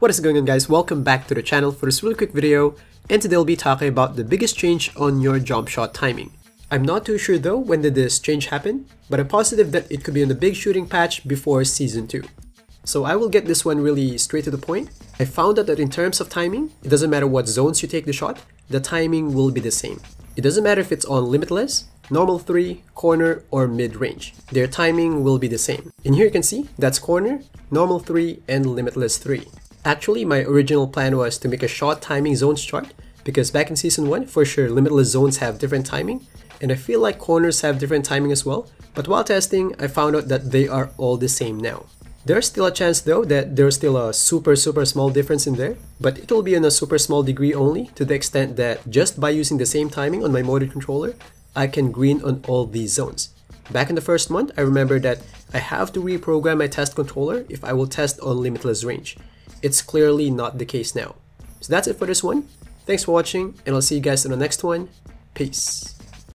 What is going on guys, welcome back to the channel for this really quick video and today I'll be talking about the biggest change on your jump shot timing. I'm not too sure though when did this change happen, but I'm positive that it could be on the big shooting patch before season 2. So I will get this one really straight to the point. I found out that in terms of timing, it doesn't matter what zones you take the shot, the timing will be the same. It doesn't matter if it's on limitless, normal 3, corner, or mid-range. Their timing will be the same. In here you can see, that's corner, normal 3, and limitless 3. Actually, my original plan was to make a shot timing zones chart because back in season 1, for sure, limitless zones have different timing and I feel like corners have different timing as well, but while testing, I found out that they are all the same now. There's still a chance though that there's still a super super small difference in there, but it will be in a super small degree only to the extent that just by using the same timing on my motor controller, I can green on all these zones. Back in the first month, I remember that I have to reprogram my test controller if I will test on limitless range. It's clearly not the case now. So that's it for this one. Thanks for watching, and I'll see you guys in the next one. Peace.